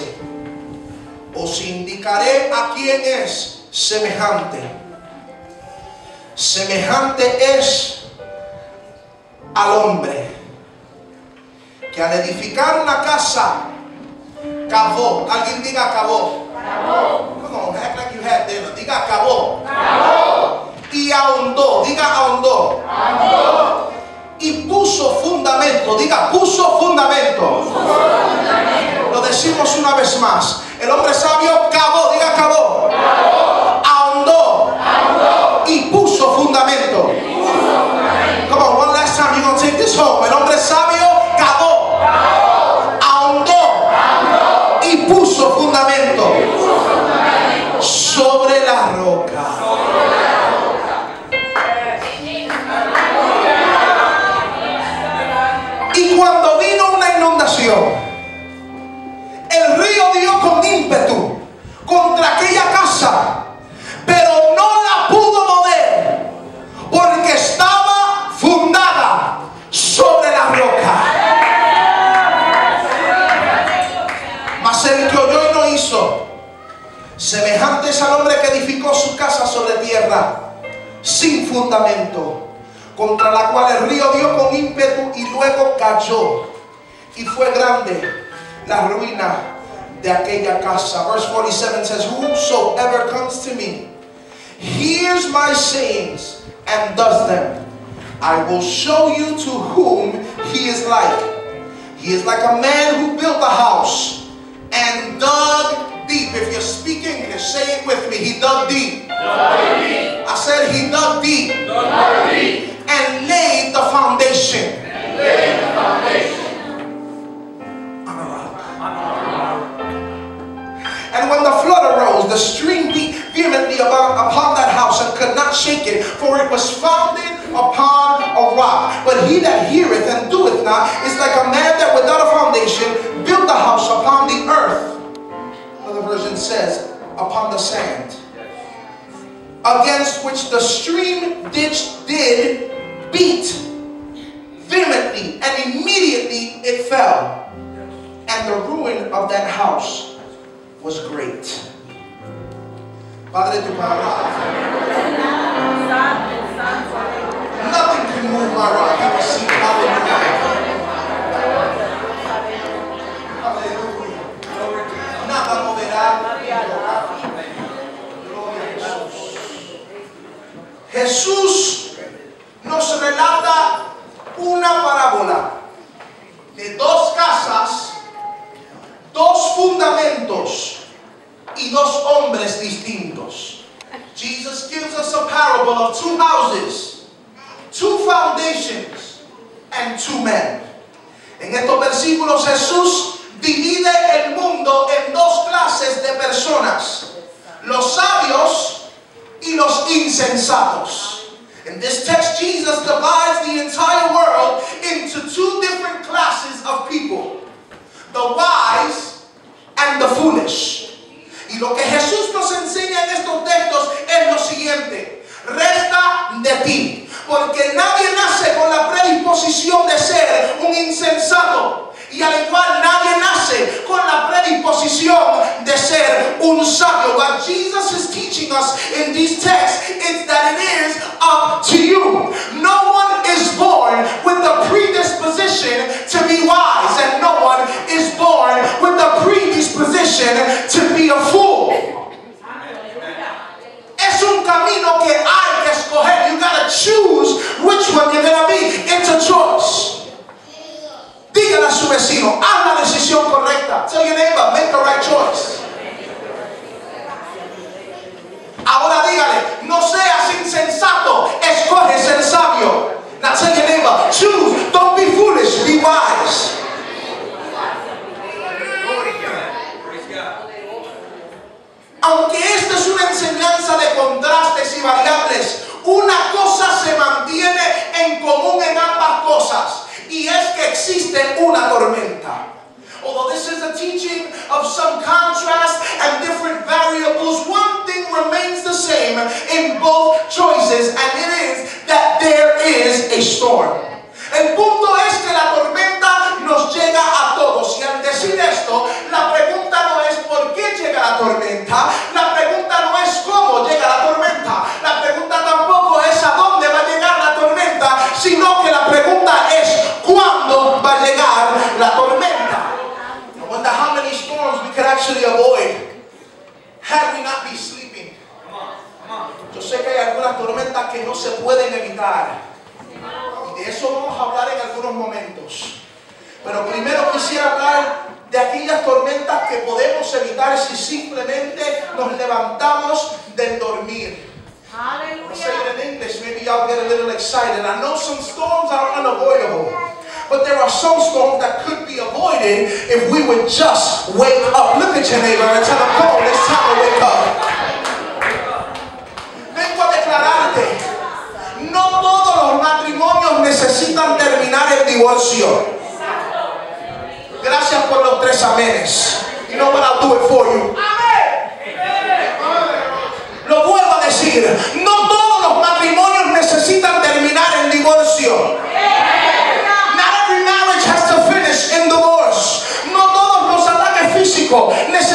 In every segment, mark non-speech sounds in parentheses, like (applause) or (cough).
hace, os indicaré a quién es semejante. Semejante es al hombre que al edificar una casa cavó. Alguien diga cavó. Come on, act like you had dinner. Diga acabó. Y ahondó. Diga ahondó. Y puso fundamento. Diga puso fundamento. Lo decimos una vez más. El hombre sabio cavó. Diga cavó. Ahondó. Y puso fundamento. Come on, one last time. You're to take this home. El hombre sabio cavó. Ahondó. Y puso fundamento. Sobre la roca. Y cuando vino una inundación, show you to whom he is like. He is like a man who built a house and dug deep. If you speak English, say it with me. He dug deep. I said he dug deep and But he that heareth and doeth not is like a man that without a foundation built a house upon the earth. Another version says, upon the sand. Against which the stream ditch did beat vehemently, and immediately it fell. And the ruin of that house was great. Padre, tu palabra. (laughs) Nothing can move my rock. Hallelujah. Jesús. Jesús nos relata una parábola de dos casas, dos fundamentos y dos hombres distintos. Jesus gives us a parable of two houses, two foundations, and two men. En estos versículos Jesús divide el mundo en dos clases de personas, los sabios y los insensatos. In this text, Jesus divides the entire world into two different classes of people, the wise and the foolish. Y lo que Jesús nos enseña en estos textos es lo siguiente, resta de ti, porque nadie nace con la predisposición de ser un insensato. Y al igual nadie nace con la predisposición de ser un sabio. What Jesus is teaching us in these texts is that it is up to you. No one is born with the predisposition to be wise, and no one is born with the predisposition to be a fool camino que hay que escoger. You gotta choose which one you're gonna be. It's a choice. Dígale a su vecino, haz la decisión correcta. Tell your neighbor, make the right choice. Ahora dígale, no seas insensato, escoge ser sabio. Now tell your neighbor, choose, don't be foolish, be wise. Aunque esta es una enseñanza de contrastes y variables, una cosa se mantiene en común en ambas cosas y es que existe una tormenta. Although this is a teaching of some contrast and different variables, one thing remains the same in both choices and it is that there is a storm. El punto es que la tormenta nos llega a todos y al decir esto, la pregunta la tormenta. La pregunta no es cómo llega la tormenta. La pregunta tampoco es a dónde va a llegar la tormenta, sino que la pregunta es cuándo va a llegar la tormenta. I wonder how many storms we could actually avoid had we not be sleeping. Yo sé que hay algunas tormentas que no se pueden evitar. Y de eso vamos a hablar en algunos momentos. Pero primero quisiera hablar de aquellas tormentas que podemos evitar si simplemente nos levantamos del dormir. I'll say it in English, maybe y'all get a little excited. I know some storms are unavoidable, but there are some storms that could be avoided if we would just wake up. Look at your neighbor and tell them, come on, it's time to wake up. Vengo a declararte, no todos los matrimonios necesitan terminar el divorcio. Gracias por los tres amenes. Know what? I'll do it for you. Lo vuelvo a decir. No todos los matrimonios necesitan terminar en divorcio. Not every marriage has to finish in divorce. No todos los ataques físicos necesitan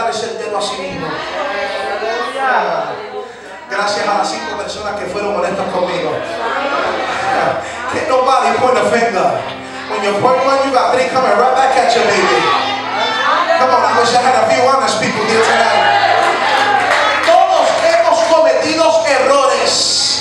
el dedo a sí mismo. Gracias a las cinco personas que fueron honestas conmigo. Can't nobody point a finger. When you point one, you got three coming right back at you, baby. Come on, I wish I had a few honest people here tonight. Todos hemos cometido errores.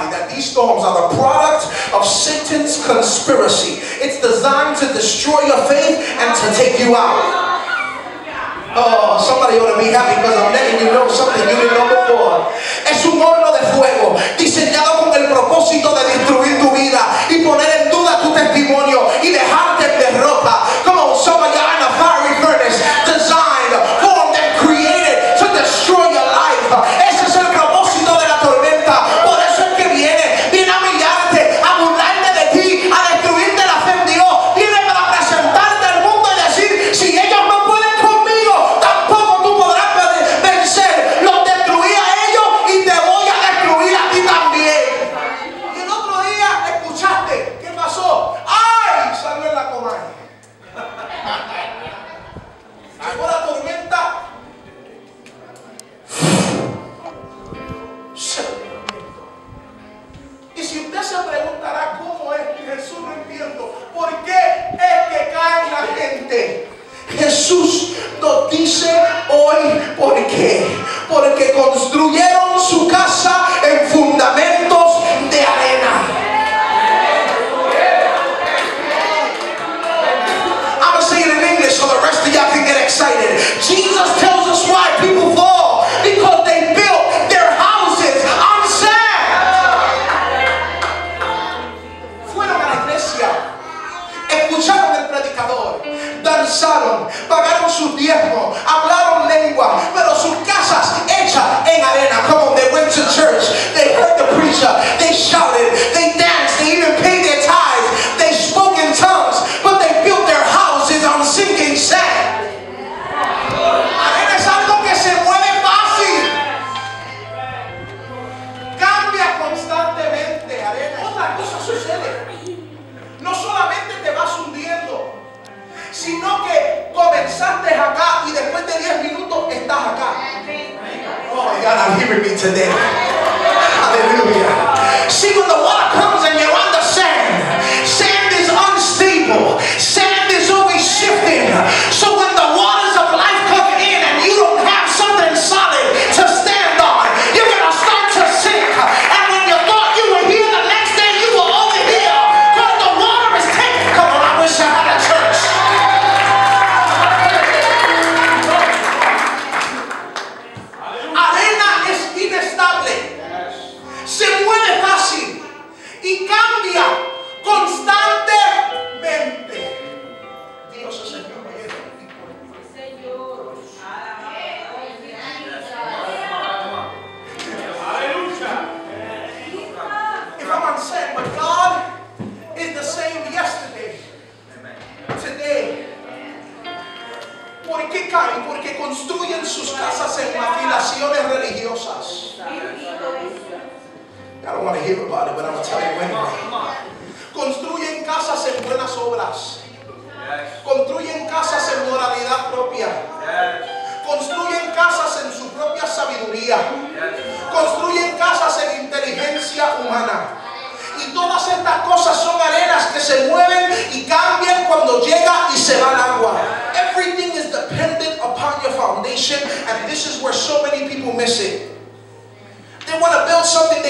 everybody that these storms are the product of Satan's conspiracy. It's designed to destroy your faith and to take you out. Oh, somebody ought to be happy because I'm letting you know something you didn't know before. Es un horno de fuego diseñado con el propósito de destruir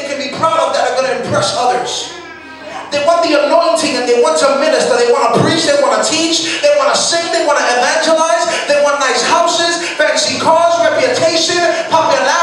they can be proud of that are going to impress others. They want the anointing and they want to minister. They want to preach. They want to teach. They want to sing. They want to evangelize. They want nice houses, fancy cars, reputation, popularity.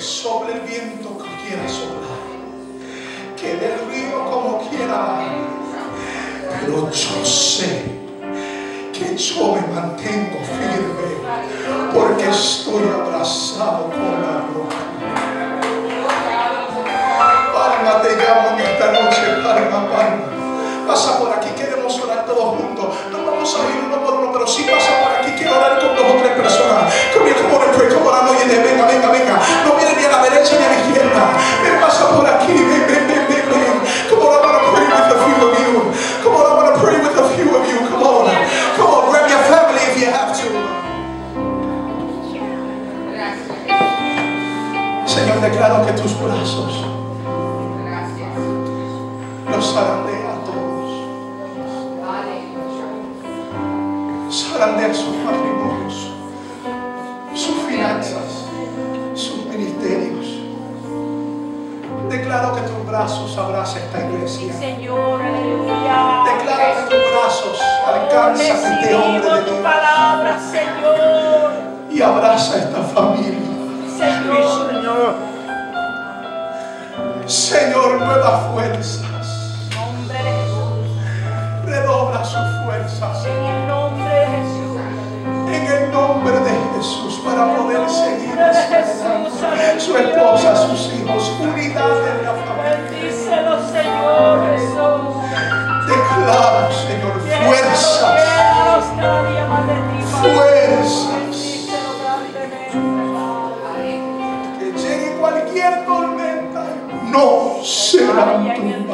Que sobre el viento que quiera soplar, que dé el río como quiera. Pero yo sé que yo me mantengo firme porque estoy abrazado con la roca. Palma te llamo en esta noche, palma, palma. Pasa por aquí, queremos orar todos juntos. No vamos a ir uno por uno, pero sí pasa por aquí. Quiero orar con dos o tres personas. Come here, come on and pray, come on, venga, venga, venga. Tus brazos Gracias. los zarandea a todos. Aleluya. Zarandea sus matrimonios, sus finanzas, sus ministerios. Declaro que tus brazos abraza esta Sí, iglesia. Señor, aleluya. Declaro que tus brazos alcanzan este hombre de Dios y abraza esta familia. Señor, nuevas fuerzas. nombre de Jesús. Redobla sus fuerzas En el nombre de Jesús. en el nombre de Jesús para poder seguir. Su esposa, sus hijos, unidad en la familia. Bendícelo, Señor Jesús. No serán